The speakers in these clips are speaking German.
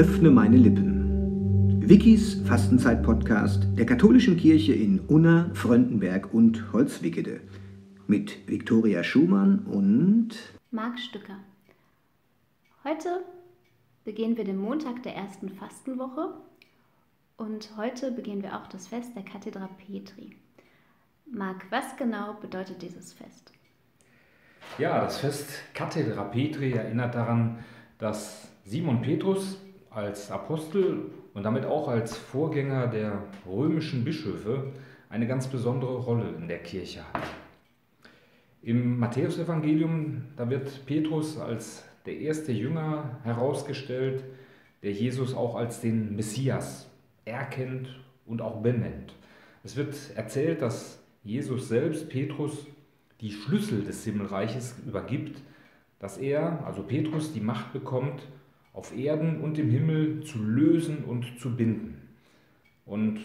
Osternsonntenzeit-Podcast der katholischen Kirche in Unna, Fröndenberg und Holzwickede mit Viktoria Schumann und Marc Stücker. Heute begehen wir den Montag der ersten Fastenwoche und heute begehen wir auch das Fest der Kathedra Petri. Marc, was genau bedeutet dieses Fest? Ja, das Fest Kathedra Petri erinnert daran, dass Simon Petrus als Apostel und damit auch als Vorgänger der römischen Bischöfe eine ganz besondere Rolle in der Kirche hat. Im Matthäusevangelium, da wird Petrus als der erste Jünger herausgestellt, der Jesus auch als den Messias erkennt und auch benennt. Es wird erzählt, dass Jesus selbst Petrus die Schlüssel des Himmelreiches übergibt, dass er, also Petrus, die Macht bekommt, auf Erden und im Himmel zu lösen und zu binden. Und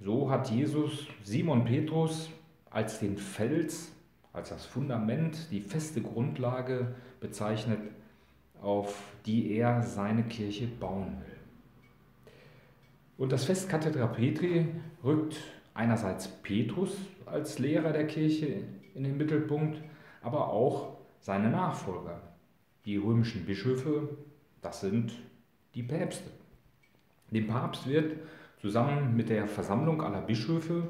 so hat Jesus Simon Petrus als den Fels, als das Fundament, die feste Grundlage bezeichnet, auf die er seine Kirche bauen will. Und das Fest Kathedra Petri rückt einerseits Petrus als Lehrer der Kirche in den Mittelpunkt, aber auch seine Nachfolger, die römischen Bischöfe das sind die Päpste. Dem Papst wird zusammen mit der Versammlung aller Bischöfe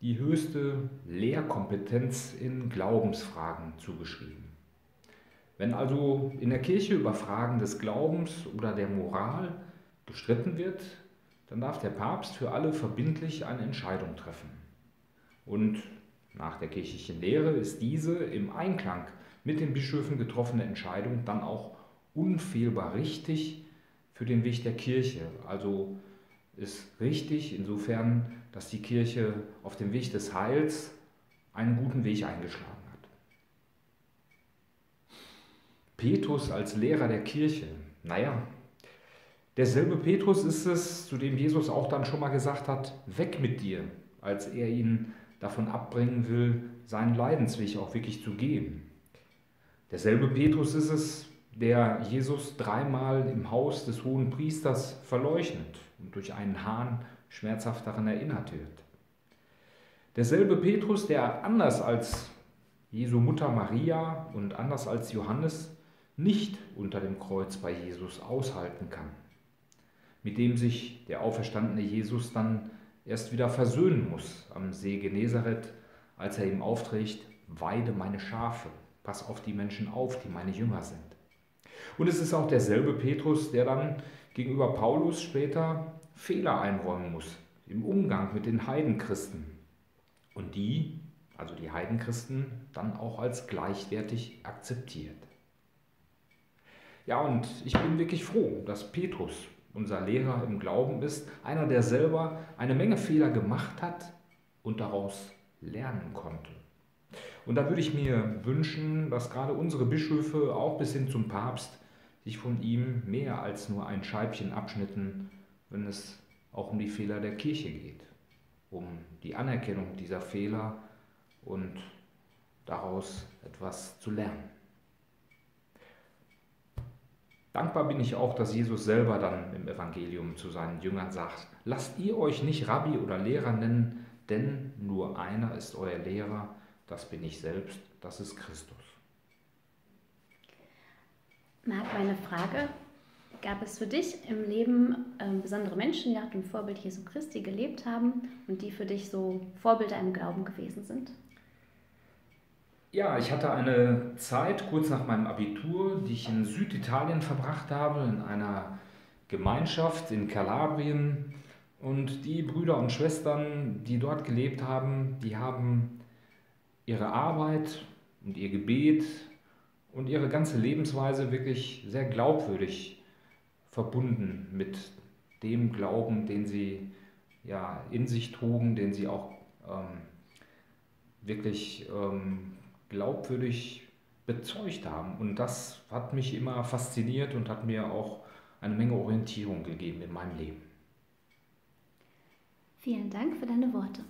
die höchste Lehrkompetenz in Glaubensfragen zugeschrieben. Wenn also in der Kirche über Fragen des Glaubens oder der Moral gestritten wird, dann darf der Papst für alle verbindlich eine Entscheidung treffen. Und nach der kirchlichen Lehre ist diese im Einklang mit den Bischöfen getroffene Entscheidung dann auch unfehlbar richtig für den Weg der Kirche. Also ist richtig insofern, dass die Kirche auf dem Weg des Heils einen guten Weg eingeschlagen hat. Petrus als Lehrer der Kirche, naja, derselbe Petrus ist es, zu dem Jesus auch dann schon mal gesagt hat, weg mit dir, als er ihn davon abbringen will, seinen Leidensweg auch wirklich zu gehen. Derselbe Petrus ist es, der Jesus dreimal im Haus des hohen Priesters verleugnet und durch einen Hahn schmerzhaft daran erinnert wird. Derselbe Petrus, der anders als Jesu Mutter Maria und anders als Johannes nicht unter dem Kreuz bei Jesus aushalten kann, mit dem sich der auferstandene Jesus dann erst wieder versöhnen muss am See Genezareth, als er ihm aufträgt, weide meine Schafe, pass auf die Menschen auf, die meine Jünger sind. Und es ist auch derselbe Petrus, der dann gegenüber Paulus später Fehler einräumen muss im Umgang mit den Heidenchristen. Und die, also die Heidenchristen, dann auch als gleichwertig akzeptiert. Ja, und ich bin wirklich froh, dass Petrus, unser Lehrer im Glauben ist, einer, der selber eine Menge Fehler gemacht hat und daraus lernen konnte. Und da würde ich mir wünschen, dass gerade unsere Bischöfe auch bis hin zum Papst sich von ihm mehr als nur ein Scheibchen abschnitten, wenn es auch um die Fehler der Kirche geht, um die Anerkennung dieser Fehler und daraus etwas zu lernen. Dankbar bin ich auch, dass Jesus selber dann im Evangelium zu seinen Jüngern sagt, lasst ihr euch nicht Rabbi oder Lehrer nennen, denn nur einer ist euer Lehrer, das bin ich selbst, das ist Christus. Marc, meine Frage. Gab es für dich im Leben äh, besondere Menschen, die nach dem Vorbild Jesu Christi gelebt haben und die für dich so Vorbilder im Glauben gewesen sind? Ja, ich hatte eine Zeit kurz nach meinem Abitur, die ich in Süditalien verbracht habe, in einer Gemeinschaft in Kalabrien. Und die Brüder und Schwestern, die dort gelebt haben, die haben ihre Arbeit und ihr Gebet und ihre ganze Lebensweise wirklich sehr glaubwürdig verbunden mit dem Glauben, den sie ja, in sich trugen, den sie auch ähm, wirklich ähm, glaubwürdig bezeugt haben. Und das hat mich immer fasziniert und hat mir auch eine Menge Orientierung gegeben in meinem Leben. Vielen Dank für deine Worte.